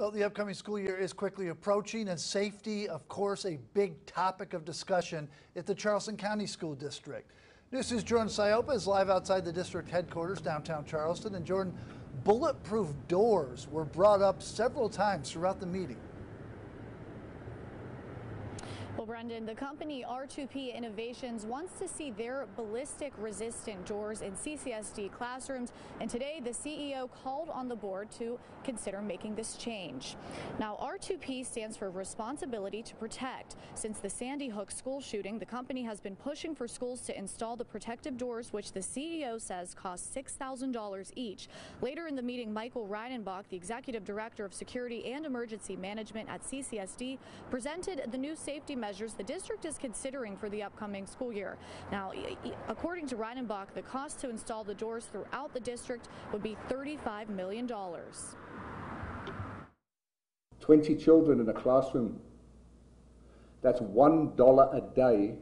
So the upcoming school year is quickly approaching and safety, of course, a big topic of discussion at the Charleston County School District. News News Jordan Siopa is live outside the district headquarters downtown Charleston and Jordan, bulletproof doors were brought up several times throughout the meeting. Well, Brendan, the company R2P Innovations wants to see their ballistic resistant doors in CCSD classrooms, and today the CEO called on the board to consider making this change. Now, R2P stands for Responsibility to Protect. Since the Sandy Hook school shooting, the company has been pushing for schools to install the protective doors, which the CEO says cost $6,000 each. Later in the meeting, Michael Reidenbach, the executive director of security and emergency management at CCSD, presented the new safety measures measures the district is considering for the upcoming school year. Now, according to Reidenbach, the cost to install the doors throughout the district would be $35 million. 20 children in a classroom. That's $1 a day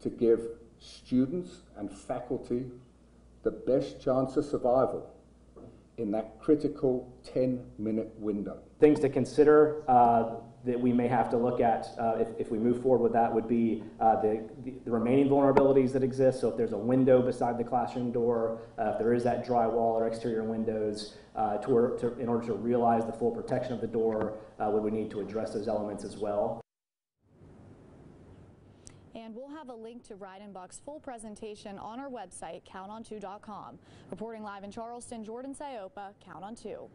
to give students and faculty the best chance of survival in that critical 10 minute window. Things to consider uh, that we may have to look at uh, if, if we move forward with that would be uh, the, the, the, remaining vulnerabilities that exist. So if there's a window beside the classroom door, uh, if there is that drywall or exterior windows, uh, to, to, in order to realize the full protection of the door, uh, would we need to address those elements as well. And we'll have a link to Reidenbach's full presentation on our website, counton2.com. Reporting live in Charleston, Jordan Siopa, Count on 2.